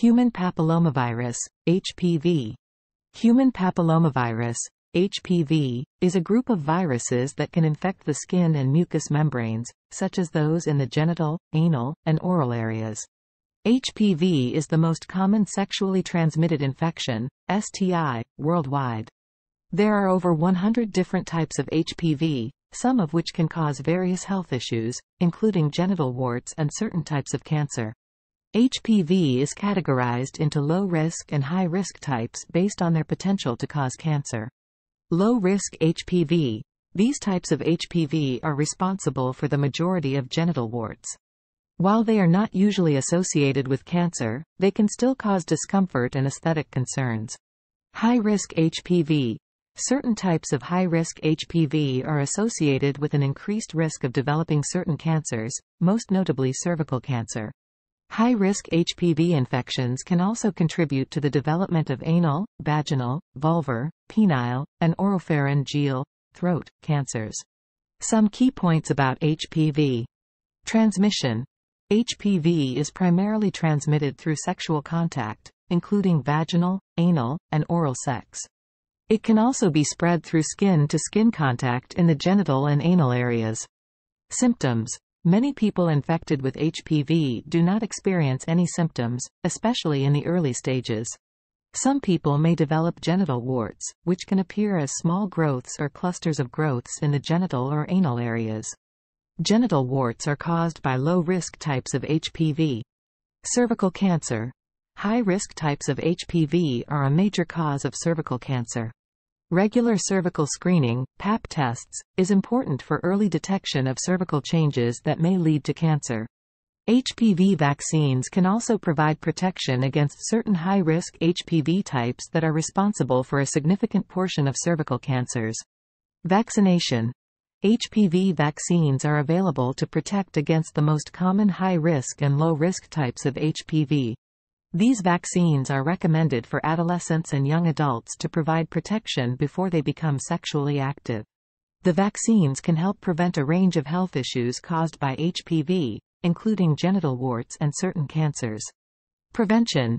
Human papillomavirus, HPV. Human papillomavirus, HPV, is a group of viruses that can infect the skin and mucous membranes, such as those in the genital, anal, and oral areas. HPV is the most common sexually transmitted infection, STI, worldwide. There are over 100 different types of HPV, some of which can cause various health issues, including genital warts and certain types of cancer. HPV is categorized into low-risk and high-risk types based on their potential to cause cancer. Low-risk HPV. These types of HPV are responsible for the majority of genital warts. While they are not usually associated with cancer, they can still cause discomfort and aesthetic concerns. High-risk HPV. Certain types of high-risk HPV are associated with an increased risk of developing certain cancers, most notably cervical cancer. High-risk HPV infections can also contribute to the development of anal, vaginal, vulvar, penile, and oropharyngeal, throat, cancers. Some key points about HPV. Transmission. HPV is primarily transmitted through sexual contact, including vaginal, anal, and oral sex. It can also be spread through skin-to-skin -skin contact in the genital and anal areas. Symptoms. Many people infected with HPV do not experience any symptoms, especially in the early stages. Some people may develop genital warts, which can appear as small growths or clusters of growths in the genital or anal areas. Genital warts are caused by low-risk types of HPV. Cervical cancer. High-risk types of HPV are a major cause of cervical cancer. Regular cervical screening, PAP tests, is important for early detection of cervical changes that may lead to cancer. HPV vaccines can also provide protection against certain high-risk HPV types that are responsible for a significant portion of cervical cancers. Vaccination. HPV vaccines are available to protect against the most common high-risk and low-risk types of HPV. These vaccines are recommended for adolescents and young adults to provide protection before they become sexually active. The vaccines can help prevent a range of health issues caused by HPV, including genital warts and certain cancers. Prevention.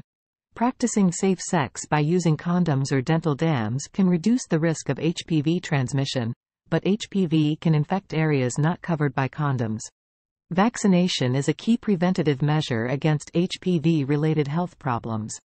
Practicing safe sex by using condoms or dental dams can reduce the risk of HPV transmission, but HPV can infect areas not covered by condoms. Vaccination is a key preventative measure against HPV-related health problems.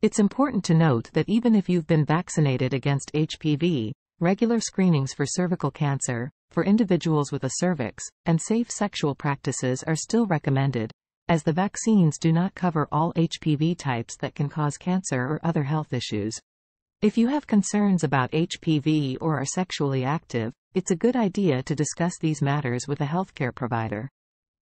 It's important to note that even if you've been vaccinated against HPV, regular screenings for cervical cancer, for individuals with a cervix, and safe sexual practices are still recommended, as the vaccines do not cover all HPV types that can cause cancer or other health issues. If you have concerns about HPV or are sexually active, it's a good idea to discuss these matters with a healthcare provider.